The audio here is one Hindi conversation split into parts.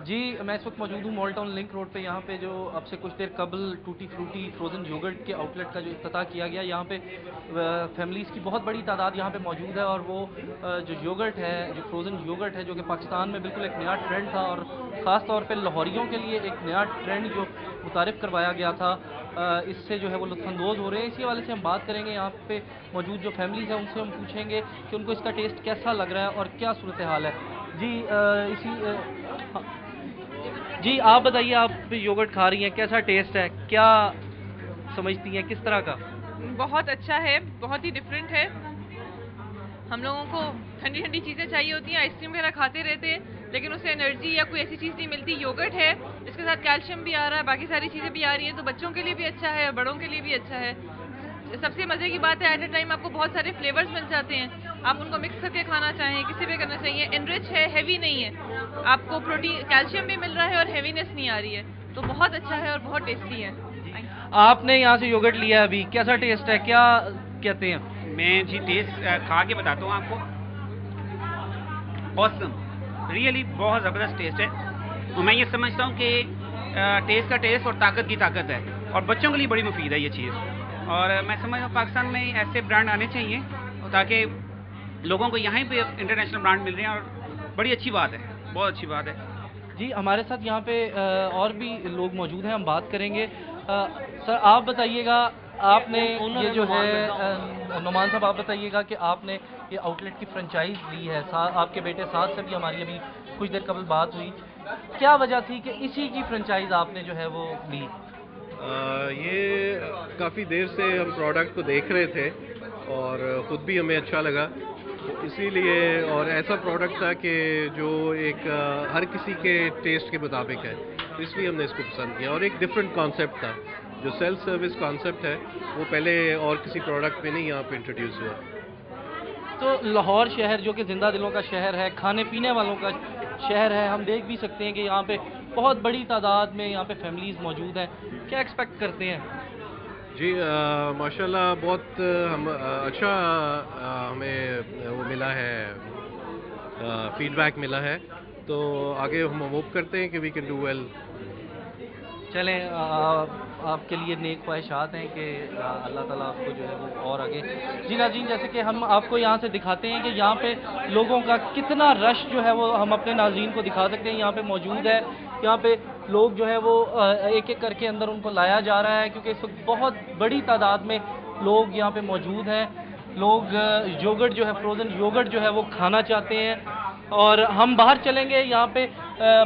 जी, मैं इस वक्त मौजूद हूँ मॉल टाउन लिंक रोड पे। यहाँ पे जो अब से कुछ देर कबल टूटी फ्रूटी फ्रोज़न योगर्ट के आउटलेट का जो अफ्ताह किया गया, यहाँ पे फैमिलीज़ की बहुत बड़ी तादाद यहाँ पे मौजूद है और वो जो योगर्ट है, जो फ्रोज़न योगर्ट है, जो कि पाकिस्तान में बिल्कुल एक नया ट्रेंड था और ख़ास तौर पर लाहौरियों के लिए एक नया ट्रेंड जो मुतारफ़ करवाया गया था। इससे जो है वो लुफानंदोज़ हो रहे हैं। इसी हवाले से हम बात करेंगे। यहाँ पे मौजूद जो फैमिलीज़ हैं, उनसे हम पूछेंगे कि उनको इसका टेस्ट कैसा लग रहा है और क्या सूरत हाल है। जी इसी जी, आप बताइए, आप योगर्ट खा रही हैं, कैसा टेस्ट है? क्या समझती हैं, किस तरह का? बहुत अच्छा है, बहुत ही डिफरेंट है। हम लोगों को ठंडी ठंडी चीज़ें चाहिए होती हैं आइसक्रीम वगैरह खाते रहते हैं लेकिन उससे एनर्जी या कोई ऐसी चीज़ नहीं मिलती योगर्ट है इसके साथ कैल्शियम भी आ रहा है बाकी सारी चीज़ें भी आ रही हैं तो बच्चों के लिए भी अच्छा है बड़ों के लिए भी अच्छा है। सबसे मज़े की बात है एट ए टाइम आपको बहुत सारे फ्लेवर्स मिल जाते हैं आप उनको मिक्स करके खाना चाहें किसी भी करना चाहिए एनरिच है हैवी नहीं है आपको प्रोटीन कैल्शियम भी मिल रहा है और हैवीनेस नहीं आ रही है तो बहुत अच्छा है और बहुत टेस्टी है। आपने यहाँ से योगर्ट लिया अभी कैसा टेस्ट है क्या कहते हैं? मैं जी टेस्ट खा के बताता हूँ आपको। ऑसम रियली बहुत ज़बरदस्त टेस्ट है। और मैं ये समझता हूँ कि टेस्ट का टेस्ट और ताकत की ताकत है। और बच्चों के लिए बड़ी मुफीद है ये चीज़। और मैं समझता हूँ पाकिस्तान में ऐसे ब्रांड आने चाहिए ताकि लोगों को यहाँ पे इंटरनेशनल ब्रांड मिल रहे हैं और बड़ी अच्छी बात है, बहुत अच्छी बात है। जी, हमारे साथ यहाँ पे और भी लोग मौजूद हैं, हम बात करेंगे। सर, आप बताइएगा आपने ये जो है नुमान साहब आप बताइएगा कि आपने ये आउटलेट की फ्रेंचाइज ली है। आपके बेटे साथ से भी हमारी अभी कुछ देर कबल बात हुई। क्या वजह थी कि इसी की फ्रेंचाइज आपने जो है वो ली? आ, ये काफ़ी देर से हम प्रोडक्ट को देख रहे थे और ख़ुद भी हमें अच्छा लगा। इसीलिए और ऐसा प्रोडक्ट था कि जो एक हर किसी के टेस्ट के मुताबिक है। तो इसलिए हमने इसको पसंद किया और एक डिफरेंट कॉन्सेप्ट था। जो सेल्फ सर्विस कॉन्सेप्ट है वो पहले और किसी प्रोडक्ट में नहीं यहाँ पे इंट्रोड्यूस हुआ। तो लाहौर शहर जो कि ज़िंदा दिलों का शहर है खाने पीने वालों का शहर है हम देख भी सकते हैं कि यहाँ पे बहुत बड़ी तादाद में यहाँ पे फैमिलीज़ मौजूद हैं। क्या एक्सपेक्ट करते हैं? जी माशाल्लाह बहुत हम अच्छा आ, हमें वो मिला है फीडबैक मिला है। तो आगे हम होप करते हैं कि वी कैन डू वेल चलें आपके लिए नेक ख्वाहिशात हैं कि अल्लाह ताला आपको जो है वो और आगे। जी नाजीन, जैसे कि हम आपको यहाँ से दिखाते हैं कि यहाँ पे लोगों का कितना रश जो है वो हम अपने नाजीन को दिखा सकते हैं। यहाँ पे मौजूद है, यहाँ पे लोग जो है वो एक एक करके अंदर उनको लाया जा रहा है क्योंकि इस वक्त बहुत बड़ी तादाद में लोग यहाँ पे मौजूद हैं। लोग योगर्ट जो है, फ्रोज़न योगर्ट जो है वो खाना चाहते हैं और हम बाहर चलेंगे, यहाँ पे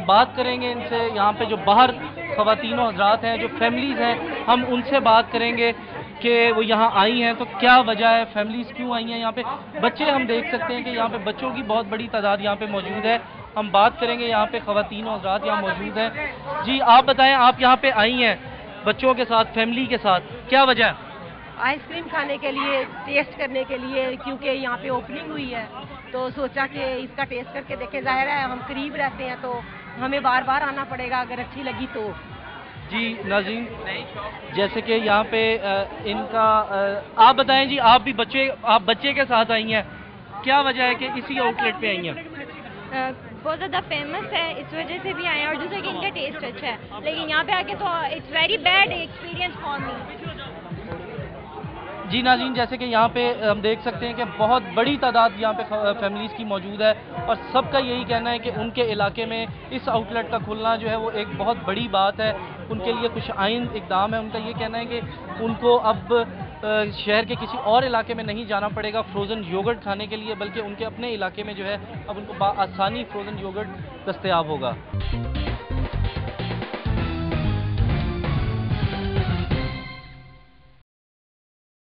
बात करेंगे इनसे। यहाँ पे जो बाहर ख़वातीनों, हजरात हैं, जो फैमिलीज़ हैं, हम उनसे बात करेंगे कि वो यहाँ आई हैं तो क्या वजह है? फैमिलीज़ क्यों आई हैं? यहाँ पे बच्चे हम देख सकते हैं कि यहाँ पे बच्चों की बहुत बड़ी तादाद यहाँ पे मौजूद है। हम बात करेंगे यहाँ पे खातन हजरात यहाँ मौजूद हैं। जी, आप बताएँ, आप यहाँ पे आई हैं बच्चों के साथ फैमिली के साथ, क्या वजह है? आइसक्रीम खाने के लिए टेस्ट करने के लिए, क्योंकि यहाँ पे ओपनिंग हुई है तो सोचा कि इसका टेस्ट करके देखे, ज़ाहिर है हम करीब रहते हैं तो हमें बार बार आना पड़ेगा अगर अच्छी लगी तो। जी नाजीन जैसे कि यहाँ पे इनका आप बताएँ जी आप भी बच्चे आप बच्चे के साथ आई हैं। क्या वजह है कि इसी आउटलेट पे आई हैं? बहुत ज़्यादा फ़ेमस है इस वजह से भी आए हैं और दूसरा कि इनका टेस्ट अच्छा है। लेकिन यहाँ पे आके तो it's very bad experience for me जी नाजीन, जैसे कि यहाँ पे हम देख सकते हैं कि बहुत बड़ी तादाद यहाँ पे फैमिलीज़ की मौजूद है और सबका यही कहना है कि उनके इलाके में इस आउटलेट का खुलना जो है वो एक बहुत बड़ी बात है। उनके लिए कुछ आइन इकदाम है। उनका ये कहना है कि उनको अब शहर के किसी और इलाके में नहीं जाना पड़ेगा फ्रोज़न योगर्ट खाने के लिए, बल्कि उनके अपने इलाके में जो है, अब उनको आसानी फ्रोज़न योगर्ट दस्तियाब होगा।